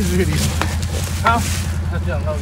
quis isto. Ah, já não,